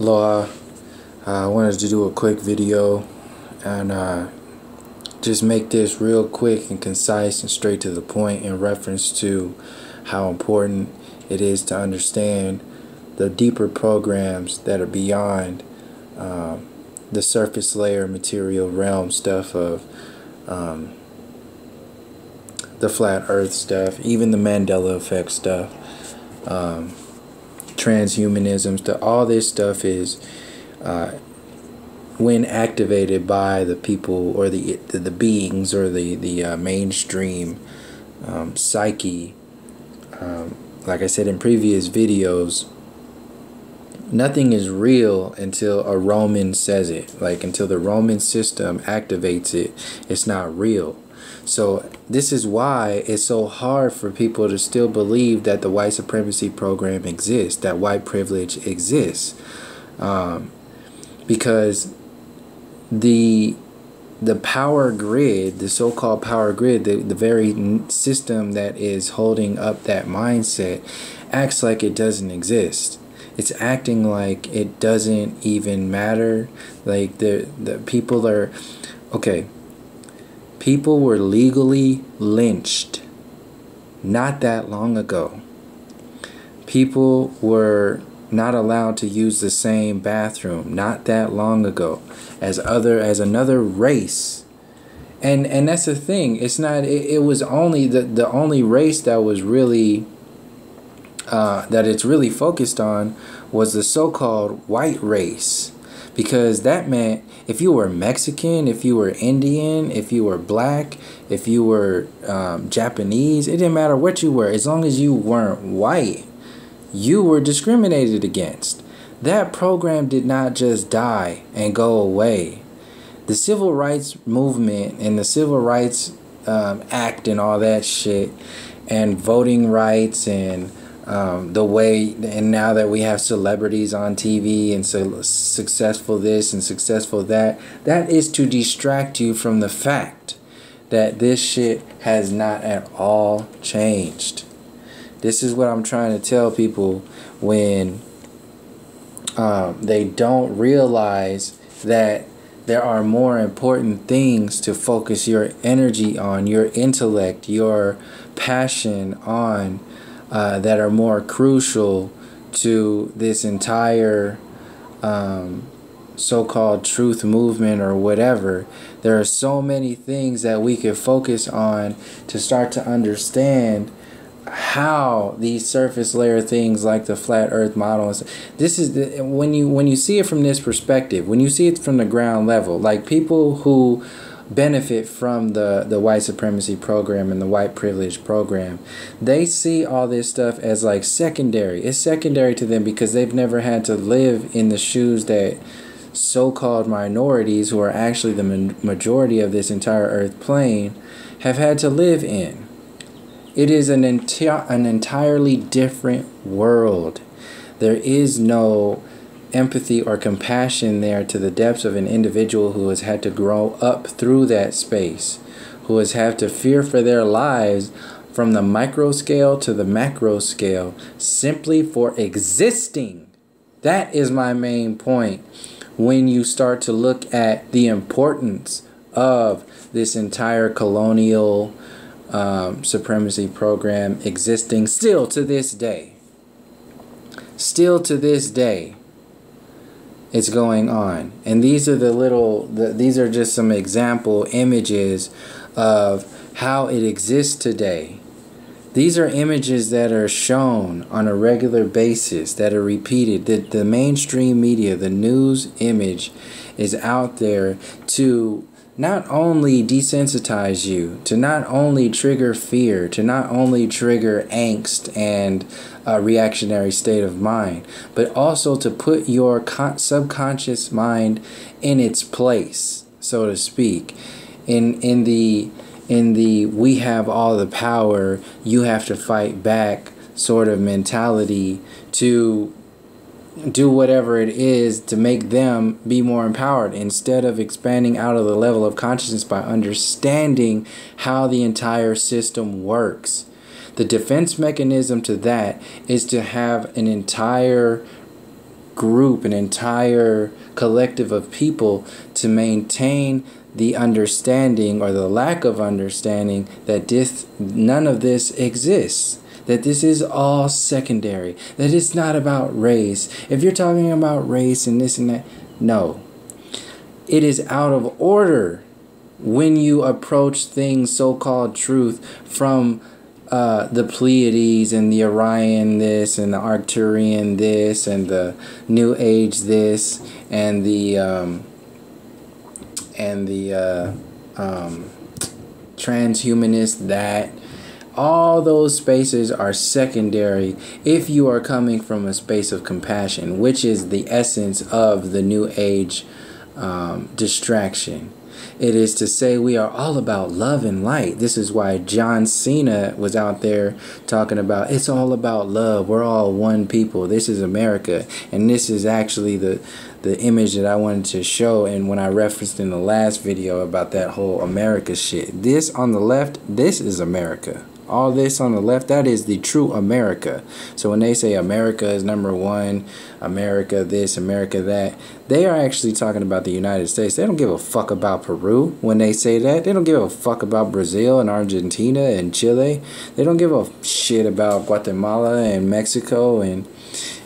Law. Uh, I wanted to do a quick video and uh, just make this real quick and concise and straight to the point in reference to how important it is to understand the deeper programs that are beyond um, the surface layer material realm stuff of um, the flat earth stuff, even the Mandela effect stuff, um, transhumanism to all this stuff is uh, when activated by the people or the the, the beings or the the uh, mainstream um, psyche. Um, like I said in previous videos, nothing is real until a Roman says it. Like until the Roman system activates it, it's not real. So this is why it's so hard for people to still believe that the white supremacy program exists, that white privilege exists, um, because the the power grid, the so-called power grid, the, the very system that is holding up that mindset, acts like it doesn't exist. It's acting like it doesn't even matter. Like the the people are okay People were legally lynched not that long ago. People were not allowed to use the same bathroom not that long ago as other as another race. And and that's the thing. It's not it, it was only the the only race that was really uh, that it's really focused on was the so-called white race. Because that meant if you were Mexican, if you were Indian, if you were black, if you were um, Japanese, it didn't matter what you were, as long as you weren't white, you were discriminated against. That program did not just die and go away. The civil rights movement and the civil rights um, act and all that shit, and voting rights and um, the way and now that we have celebrities on TV and so successful this and successful that that is to distract you from the fact that this shit has not at all changed. This is what I'm trying to tell people when um, they don't realize that there are more important things to focus your energy on, your intellect, your passion on uh, that are more crucial to this entire um, so-called truth movement or whatever. There are so many things that we could focus on to start to understand how these surface layer things like the flat earth model this is the, when you when you see it from this perspective when you see it from the ground level like people who benefit from the, the white supremacy program and the white privilege program, they see all this stuff as like secondary. It's secondary to them because they've never had to live in the shoes that so called minorities, who are actually the majority of this entire earth plane, have had to live in. It is an, enti- an entirely different world. There is no empathy or compassion there to the depths of an individual who has had to grow up through that space, who has had to fear for their lives from the micro scale to the macro scale simply for existing. That is my main point when you start to look at the importance of this entire colonial um, supremacy program existing still to this day. Still to this day it's going on. And these are the little, the, these are just some example images of how it exists today. These are images that are shown on a regular basis, that are repeated. The, the mainstream media, the news image is out there to not only desensitize you, to not only trigger fear, to not only trigger angst and a reactionary state of mind, but also to put your subconscious mind in its place, so to speak. In in the in the we have all the power, you have to fight back sort of mentality to do whatever it is to make them be more empowered instead of expanding out of the level of consciousness by understanding how the entire system works. The defense mechanism to that is to have an entire group, an entire collective of people to maintain the understanding or the lack of understanding that this none of this exists that this is all secondary that it's not about race. If you're talking about race and this and that no. It is out of order when you approach things so-called truth from uh, the Pleiades and the Orion this and the Arcturian this and the New Age this and the um, and the uh, um, transhumanist that. All those spaces are secondary if you are coming from a space of compassion which is the essence of the new age um, distraction it is to say we are all about love and light. This is why John Cena was out there talking about it's all about love. We're all one people. This is America. And this is actually the the image that I wanted to show and when I referenced in the last video about that whole America shit. This on the left, this is America all this on the left, that is the true America. So when they say America is number one, America this, America that, they are actually talking about the United States. They don't give a fuck about Peru when they say that. They don't give a fuck about Brazil and Argentina and Chile. They don't give a shit about Guatemala and Mexico and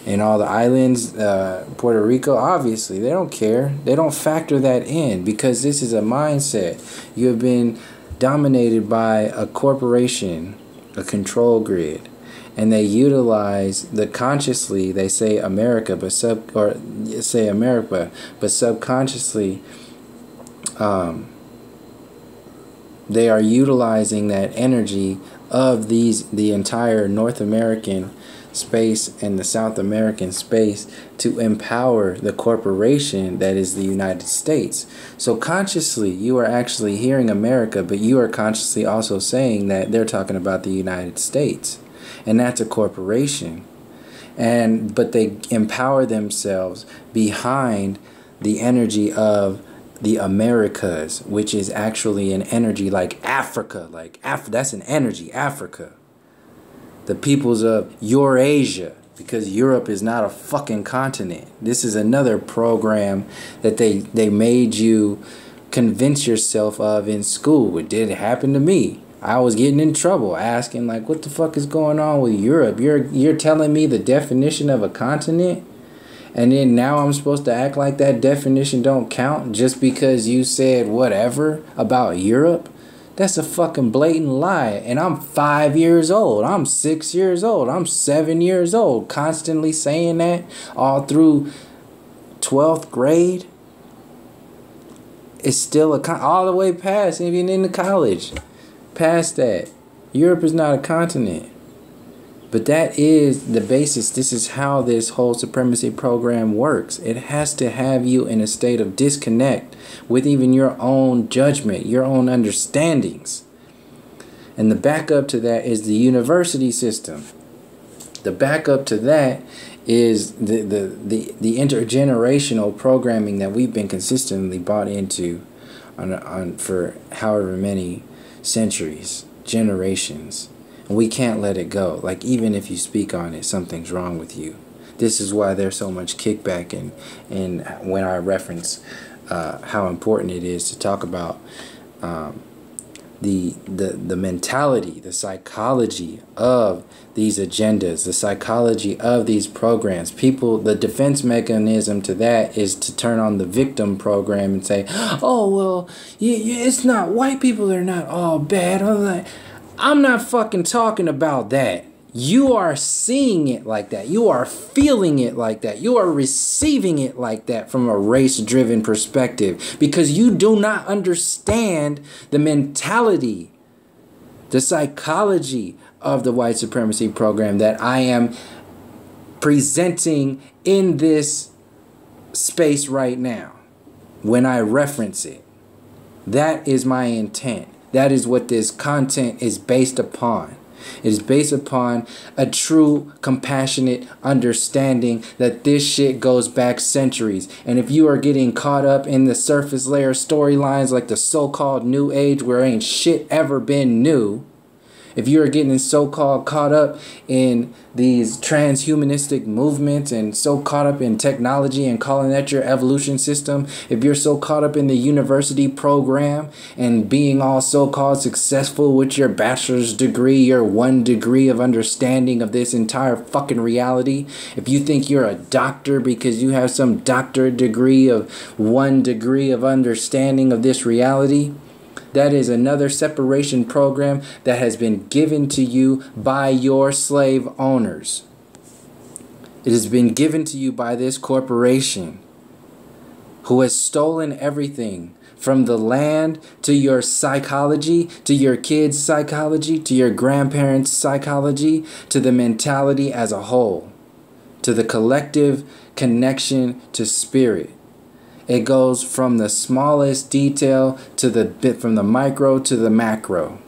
and all the islands, uh, Puerto Rico, obviously, they don't care. They don't factor that in because this is a mindset. You have been dominated by a corporation, a control grid, and they utilize the consciously they say America, but sub or say America, but subconsciously, um, they are utilizing that energy of these the entire North American space and the South American space to empower the corporation that is the United States. So consciously, you are actually hearing America, but you are consciously also saying that they're talking about the United States. And that's a corporation. And but they empower themselves behind the energy of the Americas, which is actually an energy like Africa, like Af- that's an energy, Africa the peoples of Eurasia because Europe is not a fucking continent. This is another program that they they made you convince yourself of in school. It did happen to me. I was getting in trouble asking like what the fuck is going on with Europe? You're you're telling me the definition of a continent? And then now I'm supposed to act like that definition don't count just because you said whatever about Europe? That's a fucking blatant lie. And I'm five years old. I'm six years old. I'm seven years old. Constantly saying that all through 12th grade. It's still a con- all the way past, even into college. Past that. Europe is not a continent. But that is the basis. This is how this whole supremacy program works. It has to have you in a state of disconnect with even your own judgment, your own understandings. And the backup to that is the university system. The backup to that is the, the, the, the intergenerational programming that we've been consistently bought into on, on for however many centuries, generations. And we can't let it go. Like, even if you speak on it, something's wrong with you. This is why there's so much kickback and, and when I reference uh, how important it is to talk about um, the, the, the mentality, the psychology of these agendas, the psychology of these programs. People, the defense mechanism to that is to turn on the victim program and say, oh, well, yeah, yeah, it's not white people they're not all bad. Like, I'm not fucking talking about that. You are seeing it like that. You are feeling it like that. You are receiving it like that from a race driven perspective because you do not understand the mentality, the psychology of the white supremacy program that I am presenting in this space right now when I reference it. That is my intent. That is what this content is based upon. It is based upon a true, compassionate understanding that this shit goes back centuries. And if you are getting caught up in the surface layer storylines like the so called new age where ain't shit ever been new, if you're getting so called caught up in these transhumanistic movements and so caught up in technology and calling that your evolution system, if you're so caught up in the university program and being all so called successful with your bachelor's degree, your one degree of understanding of this entire fucking reality, if you think you're a doctor because you have some doctorate degree of one degree of understanding of this reality, that is another separation program that has been given to you by your slave owners. It has been given to you by this corporation who has stolen everything from the land to your psychology, to your kids' psychology, to your grandparents' psychology, to the mentality as a whole, to the collective connection to spirit. It goes from the smallest detail to the bit from the micro to the macro.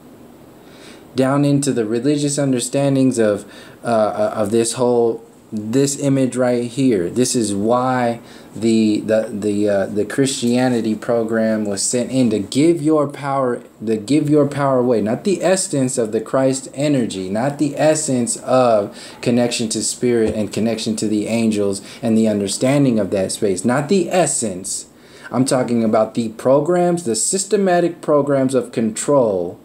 Down into the religious understandings of uh, uh, of this whole this image right here. This is why the the the uh, the Christianity program was sent in to give your power to give your power away, not the essence of the Christ energy, not the essence of connection to spirit and connection to the angels and the understanding of that space, not the essence. I'm talking about the programs, the systematic programs of control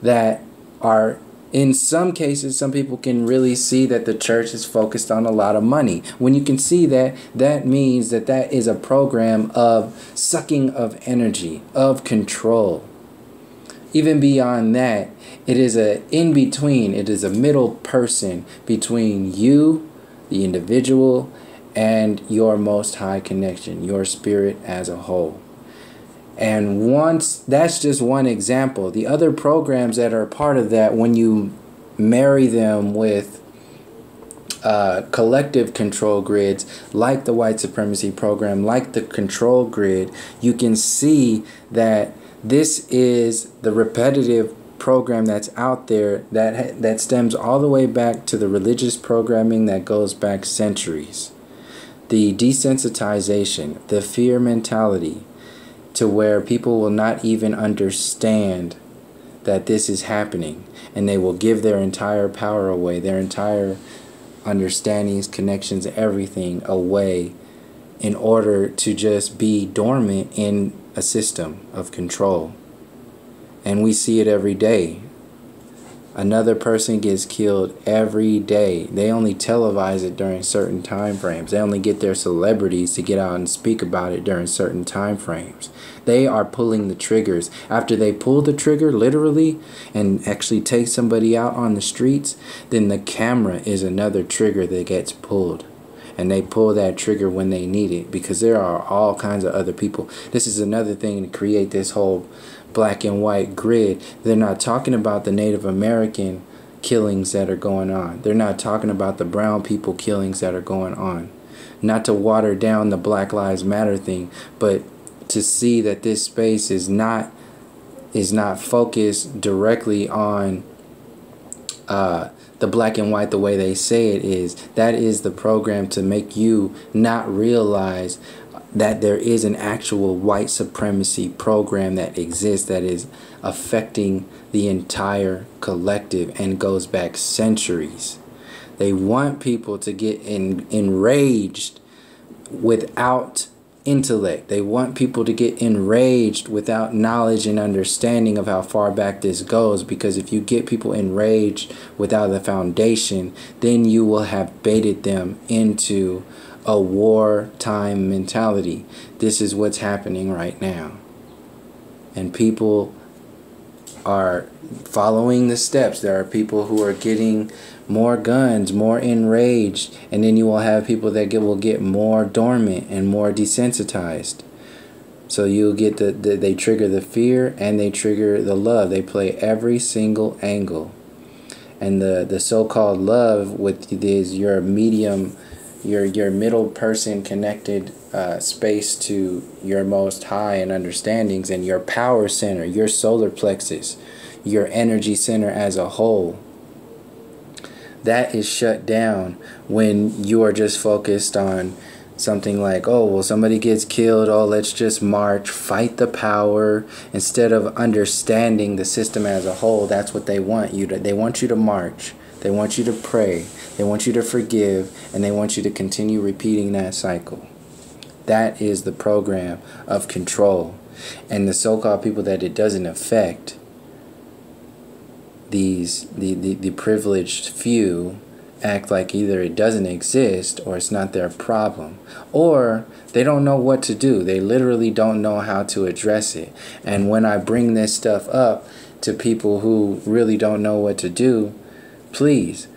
that are in some cases, some people can really see that the church is focused on a lot of money. When you can see that, that means that that is a program of sucking of energy, of control. Even beyond that, it is a in between, it is a middle person between you, the individual, and your most high connection, your spirit as a whole. And once that's just one example. The other programs that are part of that, when you marry them with uh, collective control grids like the white supremacy program, like the control grid, you can see that this is the repetitive program that's out there that that stems all the way back to the religious programming that goes back centuries. The desensitization, the fear mentality, to where people will not even understand that this is happening and they will give their entire power away, their entire understandings, connections, everything away in order to just be dormant in a system of control. And we see it every day. Another person gets killed every day. They only televise it during certain time frames. They only get their celebrities to get out and speak about it during certain time frames. They are pulling the triggers. After they pull the trigger literally and actually take somebody out on the streets, then the camera is another trigger that gets pulled. And they pull that trigger when they need it because there are all kinds of other people. This is another thing to create this whole black and white grid. They're not talking about the Native American killings that are going on. They're not talking about the brown people killings that are going on. Not to water down the Black Lives Matter thing, but to see that this space is not is not focused directly on uh, the black and white the way they say it is. That is the program to make you not realize that there is an actual white supremacy program that exists that is affecting the entire collective and goes back centuries. They want people to get in, enraged without intellect. They want people to get enraged without knowledge and understanding of how far back this goes. Because if you get people enraged without the foundation, then you will have baited them into a wartime mentality. This is what's happening right now. And people are following the steps. There are people who are getting more guns, more enraged, and then you will have people that get will get more dormant and more desensitized. So you'll get the, the they trigger the fear and they trigger the love. They play every single angle. And the, the so-called love with is your medium your your middle person connected uh, space to your most high and understandings and your power center, your solar plexus, your energy center as a whole that is shut down when you are just focused on something like, oh, well, somebody gets killed, oh, let's just march, fight the power, instead of understanding the system as a whole. That's what they want you to. They want you to march. They want you to pray. They want you to forgive, and they want you to continue repeating that cycle. That is the program of control. And the so-called people that it doesn't affect, these the, the, the privileged few act like either it doesn't exist or it's not their problem or they don't know what to do they literally don't know how to address it and when i bring this stuff up to people who really don't know what to do please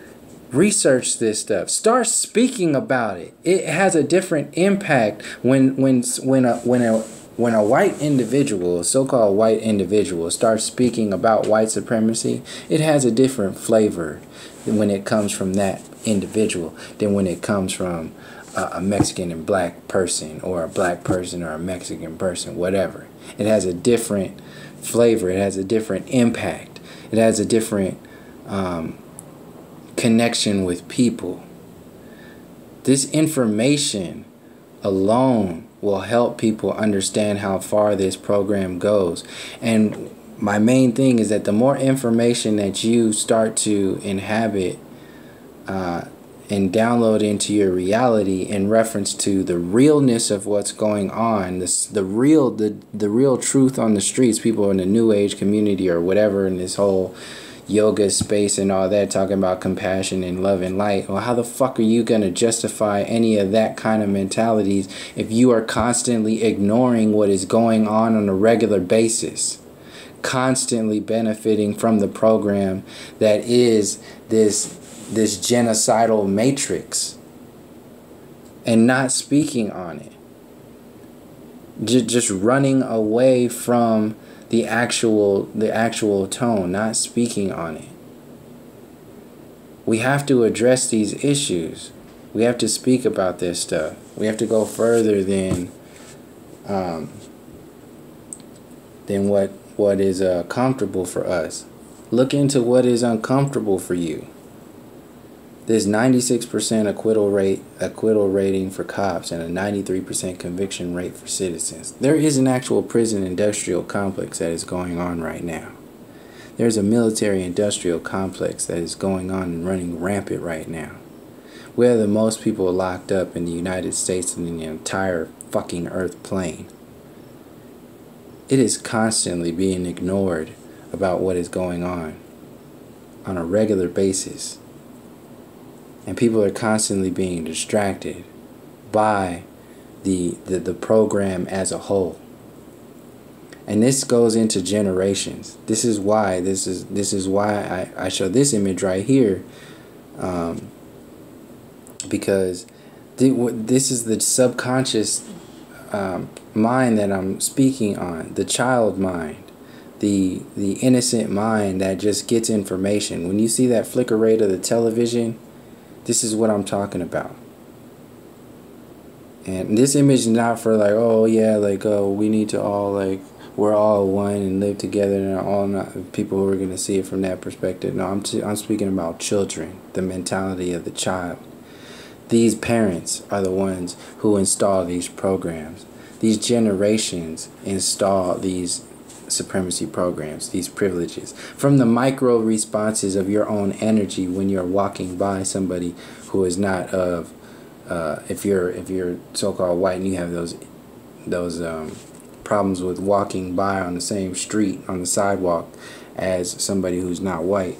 research this stuff start speaking about it it has a different impact when when when a when a when a white individual, so-called white individual, starts speaking about white supremacy, it has a different flavor when it comes from that individual than when it comes from a, a Mexican and black person or a black person or a Mexican person, whatever. It has a different flavor. It has a different impact. It has a different um, connection with people. This information alone will help people understand how far this program goes. And my main thing is that the more information that you start to inhabit uh, and download into your reality in reference to the realness of what's going on, this the real the the real truth on the streets, people in the new age community or whatever in this whole yoga space and all that talking about compassion and love and light. Well, how the fuck are you going to justify any of that kind of mentalities if you are constantly ignoring what is going on on a regular basis? Constantly benefiting from the program that is this this genocidal matrix and not speaking on it. Just running away from the actual the actual tone, not speaking on it. We have to address these issues. We have to speak about this stuff. We have to go further than um, than what what is uh, comfortable for us. Look into what is uncomfortable for you. There's 96% acquittal rate acquittal rating for cops and a 93% conviction rate for citizens. There is an actual prison industrial complex that is going on right now. There's a military industrial complex that is going on and running rampant right now. We have the most people locked up in the United States and in the entire fucking earth plane. It is constantly being ignored about what is going on on a regular basis and people are constantly being distracted by the, the, the program as a whole. And this goes into generations. This is why this is this is why I, I show this image right here um, because this is the subconscious um, mind that I'm speaking on the child mind the the innocent mind that just gets information. When you see that flicker rate of the television this is what I'm talking about. And this image is not for like, oh yeah, like oh we need to all like we're all one and live together and all not people who are gonna see it from that perspective. No, I'm t- I'm speaking about children, the mentality of the child. These parents are the ones who install these programs. These generations install these supremacy programs, these privileges, from the micro responses of your own energy when you're walking by somebody who is not of, uh, if you're if you're so-called white and you have those those um, problems with walking by on the same street on the sidewalk as somebody who's not white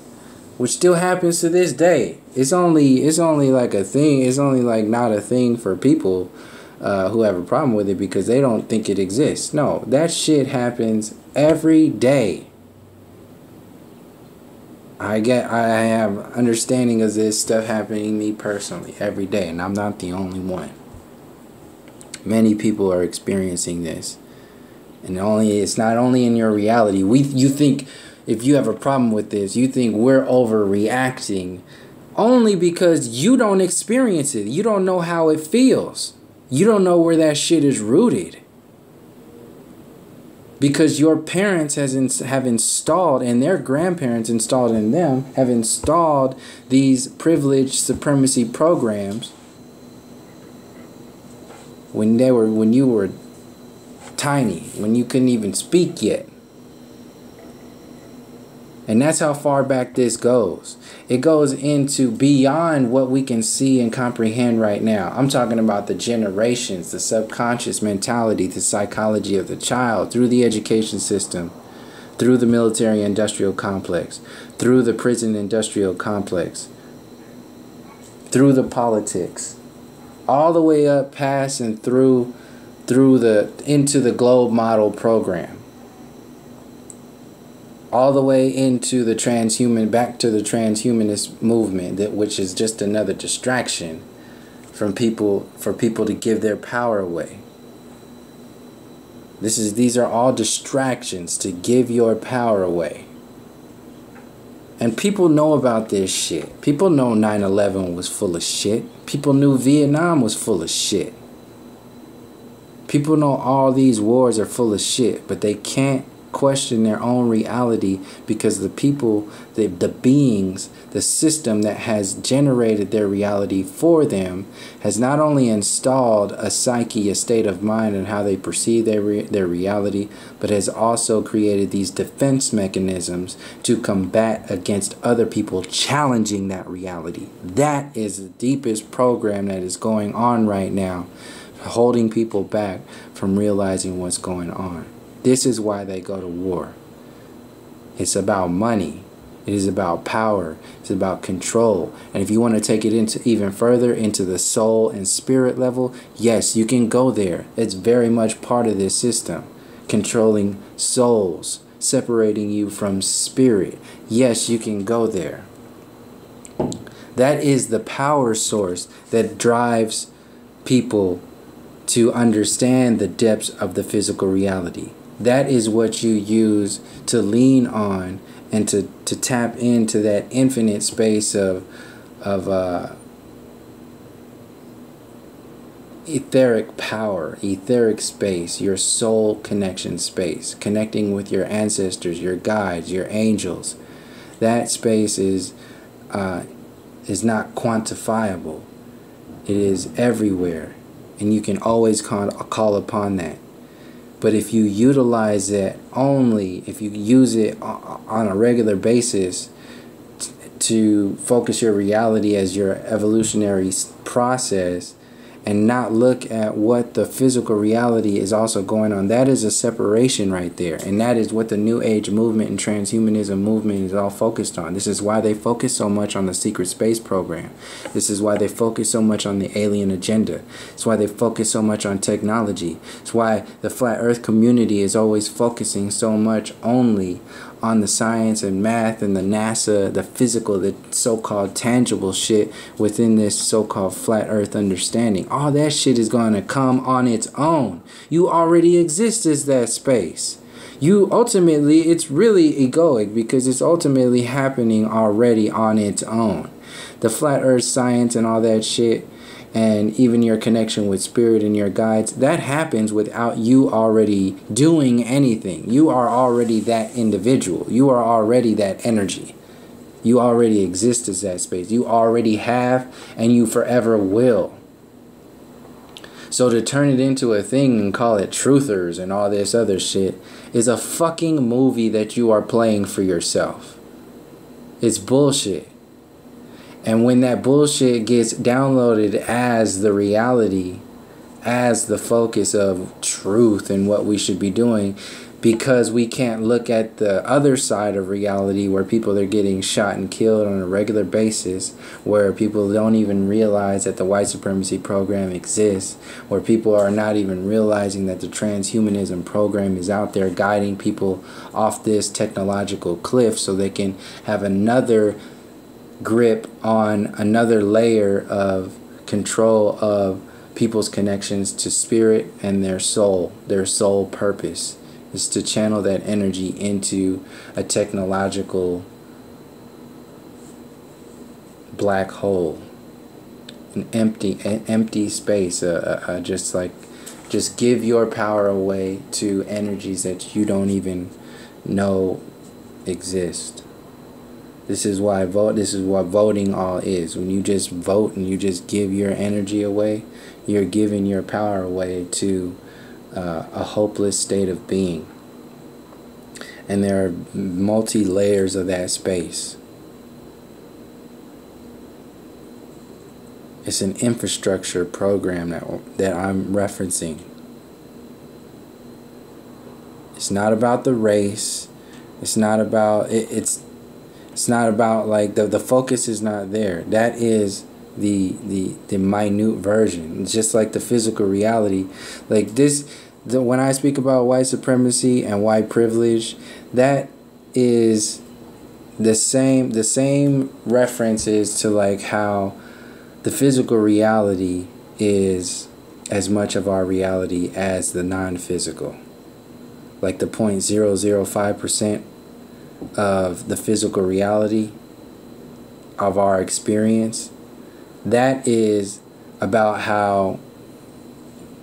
which still happens to this day it's only it's only like a thing it's only like not a thing for people uh, who have a problem with it because they don't think it exists. No, that shit happens every day. I get I have understanding of this stuff happening to me personally every day and I'm not the only one. Many people are experiencing this. And only it's not only in your reality. We you think if you have a problem with this, you think we're overreacting only because you don't experience it. You don't know how it feels. You don't know where that shit is rooted. Because your parents has in, have installed and their grandparents installed in them have installed these privileged supremacy programs when they were when you were tiny, when you couldn't even speak yet. And that's how far back this goes. It goes into beyond what we can see and comprehend right now. I'm talking about the generations, the subconscious mentality, the psychology of the child through the education system, through the military industrial complex, through the prison industrial complex, through the politics, all the way up past and through through the into the globe model program all the way into the transhuman back to the transhumanist movement that which is just another distraction from people for people to give their power away. This is these are all distractions to give your power away. And people know about this shit. People know 9-11 was full of shit. People knew vietnam was full of shit. People know all these wars are full of shit but they can't question their own reality because the people, the, the beings, the system that has generated their reality for them has not only installed a psyche, a state of mind, and how they perceive their, re their reality, but has also created these defense mechanisms to combat against other people challenging that reality. That is the deepest program that is going on right now, holding people back from realizing what's going on. This is why they go to war. It's about money. It is about power. It's about control. And if you want to take it into even further into the soul and spirit level, yes, you can go there. It's very much part of this system. Controlling souls, separating you from spirit. Yes, you can go there. That is the power source that drives people to understand the depths of the physical reality that is what you use to lean on and to, to tap into that infinite space of of uh, etheric power, etheric space, your soul connection space, connecting with your ancestors, your guides, your angels. That space is uh, is not quantifiable. It is everywhere, and you can always call, call upon that. But if you utilize it only, if you use it on a regular basis to focus your reality as your evolutionary process, and not look at what the physical reality is also going on. That is a separation right there. And that is what the New Age movement and transhumanism movement is all focused on. This is why they focus so much on the secret space program. This is why they focus so much on the alien agenda. It's why they focus so much on technology. It's why the flat earth community is always focusing so much only on the science and math and the NASA, the physical, the so called tangible shit within this so called flat earth understanding. All that shit is going to come on its own. You already exist as that space. You ultimately, it's really egoic because it's ultimately happening already on its own. The flat earth science and all that shit and even your connection with spirit and your guides, that happens without you already doing anything. You are already that individual. You are already that energy. You already exist as that space. You already have and you forever will. So to turn it into a thing and call it truthers and all this other shit is a fucking movie that you are playing for yourself. It's bullshit. And when that bullshit gets downloaded as the reality, as the focus of truth and what we should be doing, because we can't look at the other side of reality where people are getting shot and killed on a regular basis, where people don't even realize that the white supremacy program exists, where people are not even realizing that the transhumanism program is out there guiding people off this technological cliff so they can have another grip on another layer of control of people's connections to spirit and their soul, their soul purpose is to channel that energy into a technological black hole an empty an empty space uh, uh, just like just give your power away to energies that you don't even know exist This is why I vote. This is what voting all is. When you just vote and you just give your energy away, you're giving your power away to uh, a hopeless state of being. And there are multi layers of that space. It's an infrastructure program that that I'm referencing. It's not about the race. It's not about it, it's it's not about like the the focus is not there. That is the the the minute version. It's just like the physical reality. Like this the when I speak about white supremacy and white privilege, that is the same the same references to like how the physical reality is as much of our reality as the non-physical. Like the 0.005% of the physical reality of our experience, that is about how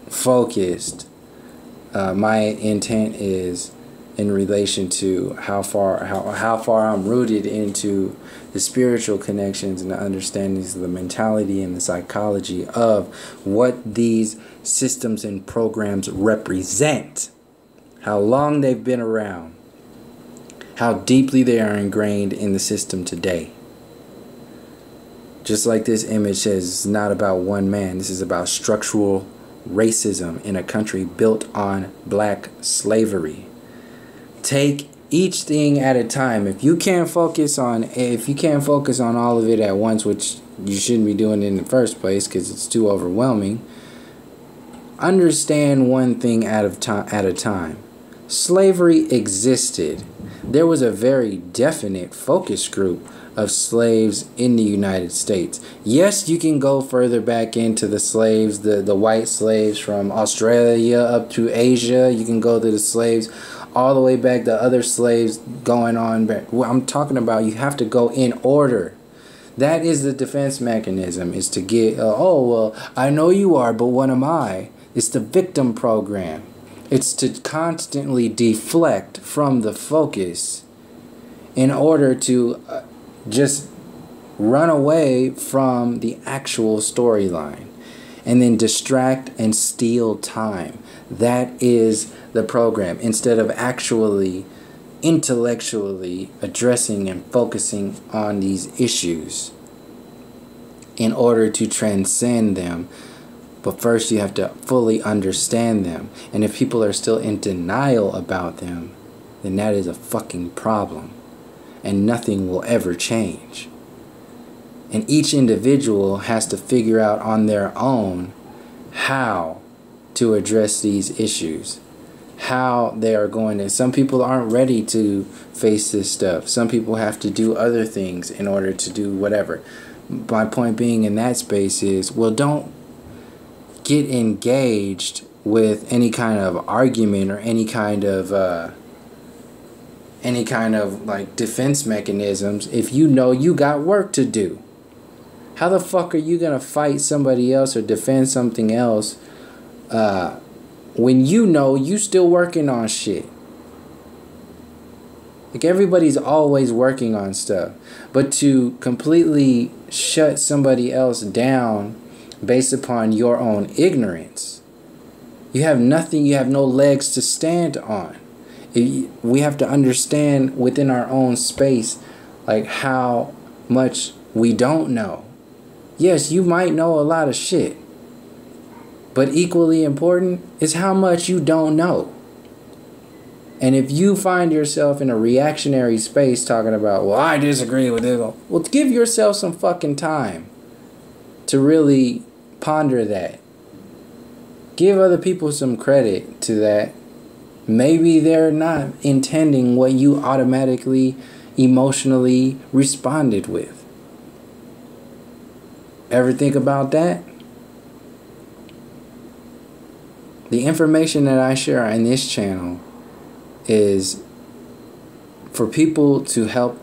focused uh, my intent is in relation to how far how, how far I'm rooted into the spiritual connections and the understandings of the mentality and the psychology of what these systems and programs represent, how long they've been around, how deeply they are ingrained in the system today. Just like this image says, it's not about one man, this is about structural racism in a country built on black slavery. Take each thing at a time. If you can't focus on if you can't focus on all of it at once, which you shouldn't be doing in the first place because it's too overwhelming, understand one thing at time at a time. Slavery existed. There was a very definite focus group of slaves in the United States. Yes, you can go further back into the slaves, the, the white slaves from Australia up to Asia. You can go to the slaves all the way back to other slaves going on. But what I'm talking about, you have to go in order. That is the defense mechanism, is to get, uh, oh, well, I know you are, but what am I? It's the victim program. It's to constantly deflect from the focus in order to uh, just run away from the actual storyline and then distract and steal time. That is the program instead of actually intellectually addressing and focusing on these issues in order to transcend them. But first, you have to fully understand them. And if people are still in denial about them, then that is a fucking problem and nothing will ever change. And each individual has to figure out on their own how to address these issues. How they are going to. Some people aren't ready to face this stuff. Some people have to do other things in order to do whatever. My point being in that space is well, don't get engaged with any kind of argument or any kind of. Uh, any kind of like defense mechanisms if you know you got work to do. How the fuck are you gonna fight somebody else or defend something else uh, when you know you still working on shit? Like everybody's always working on stuff, but to completely shut somebody else down based upon your own ignorance, you have nothing. You have no legs to stand on. We have to understand within our own space like how much we don't know. Yes you might know a lot of shit but equally important is how much you don't know. And if you find yourself in a reactionary space talking about well i disagree with it well give yourself some fucking time to really ponder that give other people some credit to that Maybe they're not intending what you automatically, emotionally responded with. Ever think about that? The information that I share on this channel is for people to help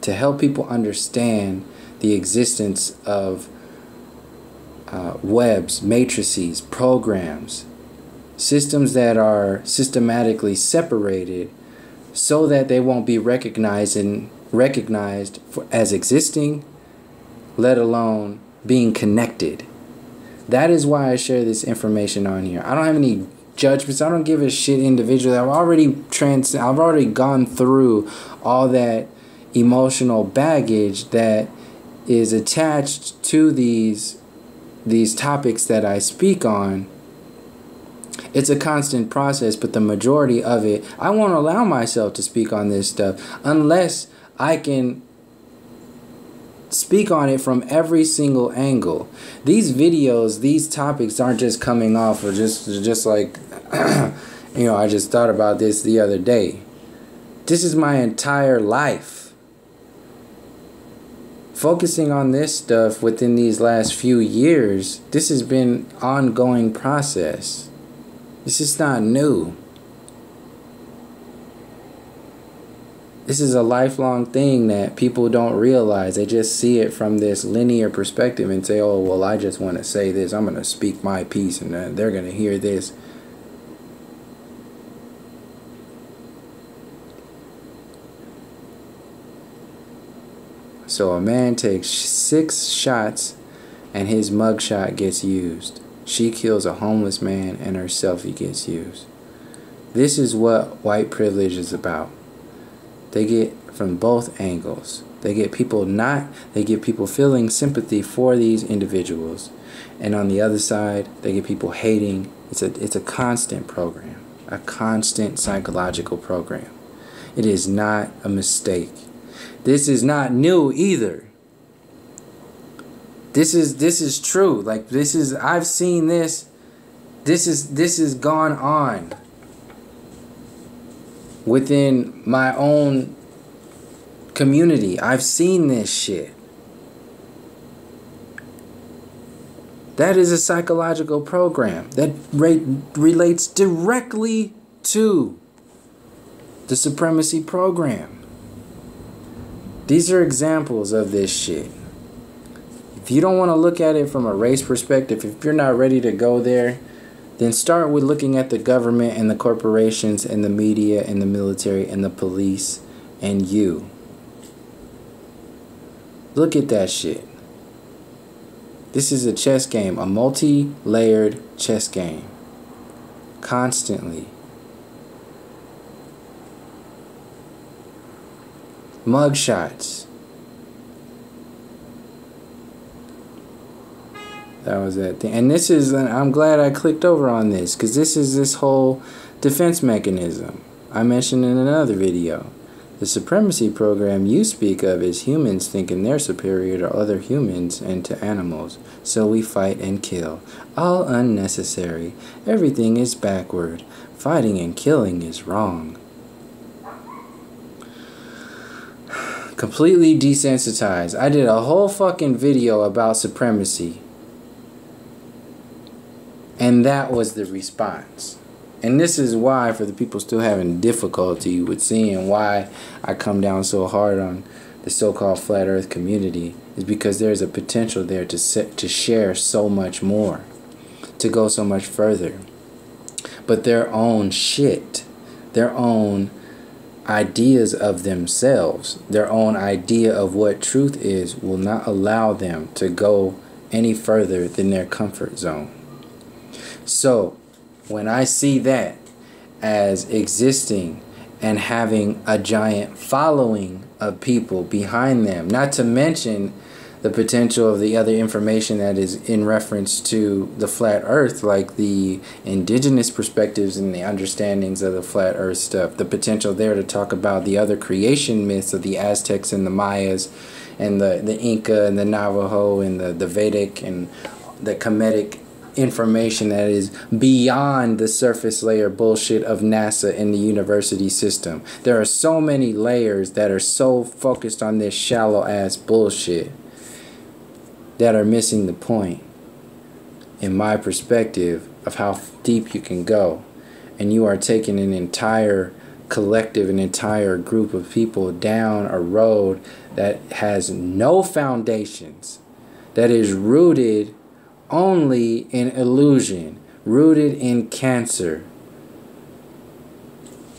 to help people understand the existence of uh, webs, matrices, programs, systems that are systematically separated so that they won't be recognized and recognized for, as existing, let alone being connected. That is why I share this information on here. I don't have any judgments. I don't give a shit individually. I've already trans I've already gone through all that emotional baggage that is attached to these these topics that I speak on. It's a constant process, but the majority of it, I won't allow myself to speak on this stuff unless I can speak on it from every single angle. These videos, these topics aren't just coming off or just just like you know, I just thought about this the other day. This is my entire life. Focusing on this stuff within these last few years, this has been ongoing process. This is not new. this is a lifelong thing that people don't realize. They just see it from this linear perspective and say, oh, well, I just want to say this. I'm going to speak my piece and uh, they're going to hear this. So a man takes six shots and his mugshot gets used. She kills a homeless man and her selfie gets used. This is what white privilege is about. They get from both angles. They get people not, they get people feeling sympathy for these individuals. And on the other side, they get people hating. It's a, it's a constant program, a constant psychological program. It is not a mistake. This is not new either. This is this is true. Like this is I've seen this. This is this is gone on within my own community. I've seen this shit. That is a psychological program that re- relates directly to the supremacy program. These are examples of this shit. If you don't want to look at it from a race perspective, if you're not ready to go there, then start with looking at the government and the corporations and the media and the military and the police and you. Look at that shit. This is a chess game, a multi layered chess game. Constantly. Mugshots. That was that thing. And this is, I'm glad I clicked over on this because this is this whole defense mechanism I mentioned in another video. The supremacy program you speak of is humans thinking they're superior to other humans and to animals. So we fight and kill. All unnecessary. Everything is backward. Fighting and killing is wrong. Completely desensitized. I did a whole fucking video about supremacy. And that was the response. And this is why, for the people still having difficulty with seeing why I come down so hard on the so-called flat Earth community, is because there's a potential there to set, to share so much more, to go so much further. But their own shit, their own ideas of themselves, their own idea of what truth is, will not allow them to go any further than their comfort zone. So, when I see that as existing and having a giant following of people behind them, not to mention the potential of the other information that is in reference to the flat earth, like the indigenous perspectives and the understandings of the flat earth stuff, the potential there to talk about the other creation myths of the Aztecs and the Mayas and the, the Inca and the Navajo and the, the Vedic and the Kemetic information that is beyond the surface layer bullshit of NASA and the university system. There are so many layers that are so focused on this shallow ass bullshit that are missing the point, in my perspective, of how deep you can go. And you are taking an entire collective, an entire group of people down a road that has no foundations, that is rooted only in illusion, rooted in cancer,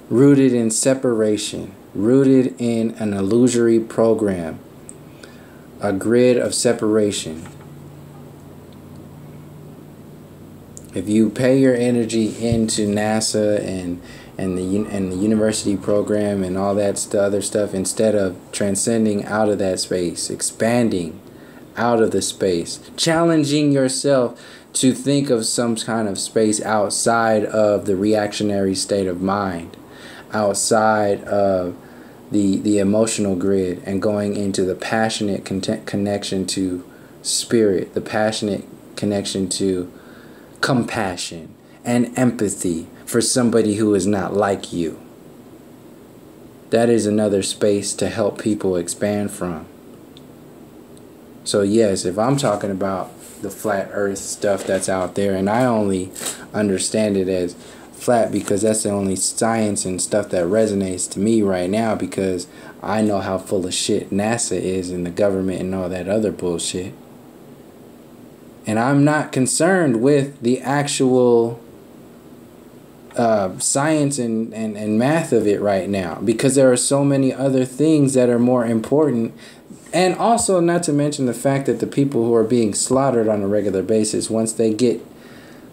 rooted in separation, rooted in an illusory program, a grid of separation. If you pay your energy into NASA and and the and the university program and all that st- other stuff instead of transcending out of that space, expanding out of the space, challenging yourself to think of some kind of space outside of the reactionary state of mind, outside of the the emotional grid and going into the passionate con- connection to spirit, the passionate connection to compassion and empathy for somebody who is not like you. That is another space to help people expand from. So, yes, if I'm talking about the flat earth stuff that's out there, and I only understand it as flat because that's the only science and stuff that resonates to me right now because I know how full of shit NASA is and the government and all that other bullshit. And I'm not concerned with the actual uh, science and, and, and math of it right now because there are so many other things that are more important. And also, not to mention the fact that the people who are being slaughtered on a regular basis, once they get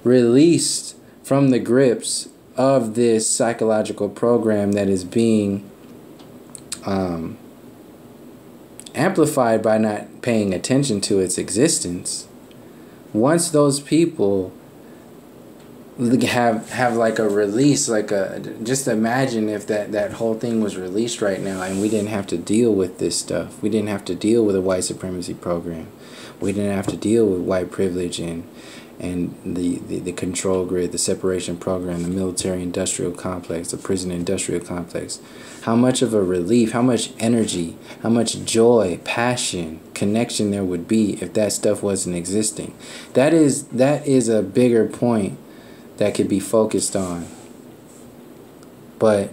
released from the grips of this psychological program that is being um, amplified by not paying attention to its existence, once those people have have like a release like a just imagine if that that whole thing was released right now and we didn't have to deal with this stuff. We didn't have to deal with a white supremacy program. We didn't have to deal with white privilege and and the, the, the control grid the separation program the military industrial complex the prison industrial complex how much of a relief how much energy how much joy passion connection there would be if that stuff wasn't existing that is that is a bigger point that could be focused on. But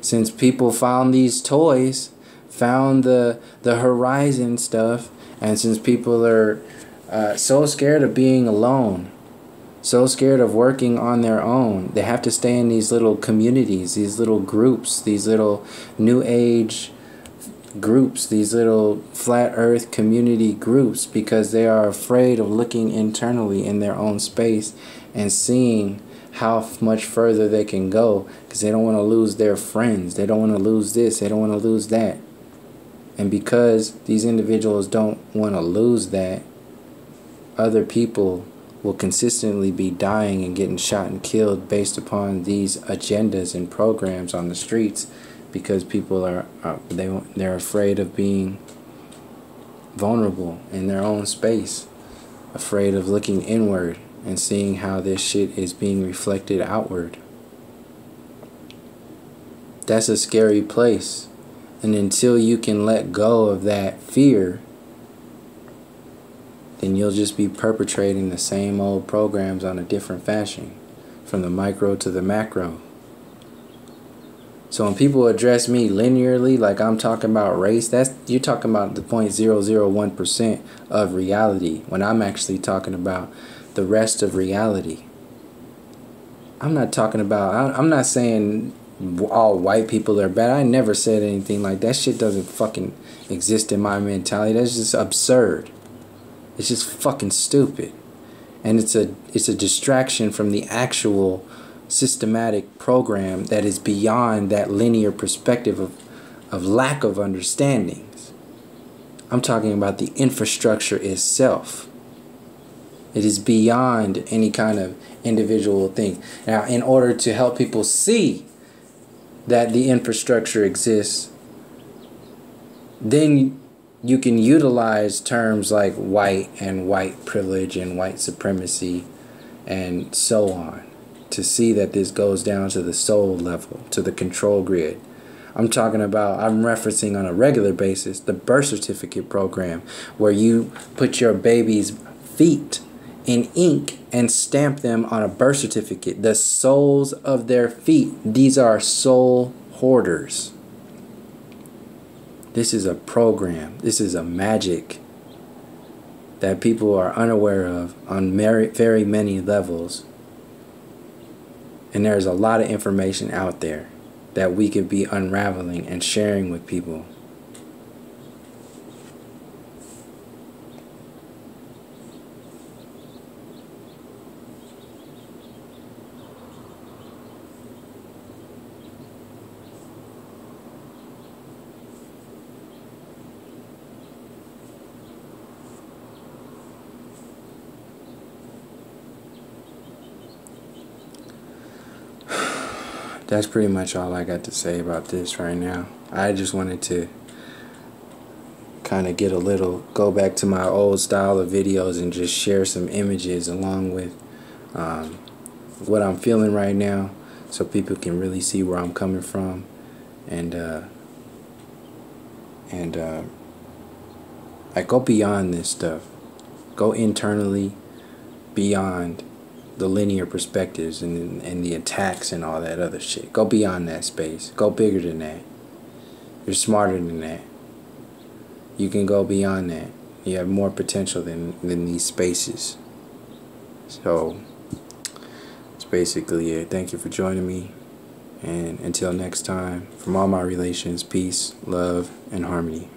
since people found these toys, found the the horizon stuff, and since people are uh, so scared of being alone, so scared of working on their own, they have to stay in these little communities, these little groups, these little new age groups, these little flat earth community groups, because they are afraid of looking internally in their own space and seeing how much further they can go because they don't want to lose their friends. They don't want to lose this. They don't want to lose that. And because these individuals don't want to lose that, other people will consistently be dying and getting shot and killed based upon these agendas and programs on the streets because people are, are they they're afraid of being vulnerable in their own space, afraid of looking inward and seeing how this shit is being reflected outward. That's a scary place. And until you can let go of that fear, then you'll just be perpetrating the same old programs on a different fashion, from the micro to the macro. So when people address me linearly, like I'm talking about race, that's you're talking about the 0.001% of reality. When I'm actually talking about the rest of reality. I'm not talking about, I'm not saying all white people are bad. I never said anything like that. Shit doesn't fucking exist in my mentality. That's just absurd. It's just fucking stupid. And it's a it's a distraction from the actual systematic program that is beyond that linear perspective of, of lack of understandings. I'm talking about the infrastructure itself. It is beyond any kind of individual thing. Now, in order to help people see that the infrastructure exists, then you can utilize terms like white and white privilege and white supremacy and so on to see that this goes down to the soul level, to the control grid. I'm talking about, I'm referencing on a regular basis the birth certificate program where you put your baby's feet in ink and stamp them on a birth certificate. The soles of their feet. These are soul hoarders. This is a program. This is a magic that people are unaware of on very many levels. And there's a lot of information out there. that we could be unraveling and sharing with people. That's pretty much all I got to say about this right now. I just wanted to kind of get a little, go back to my old style of videos and just share some images along with um, what I'm feeling right now so people can really see where I'm coming from and uh, and uh, I go beyond this stuff go internally beyond the linear perspectives and and the attacks and all that other shit. Go beyond that space. Go bigger than that. You're smarter than that. You can go beyond that. You have more potential than than these spaces. So that's basically it. Thank you for joining me. And until next time, from all my relations, peace, love, and harmony.